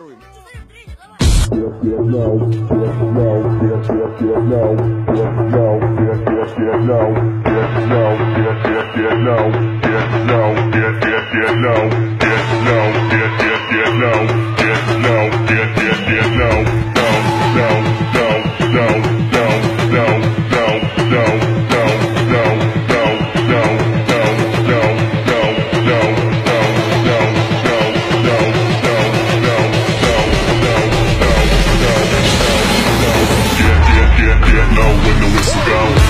barulho. Não, Let's go.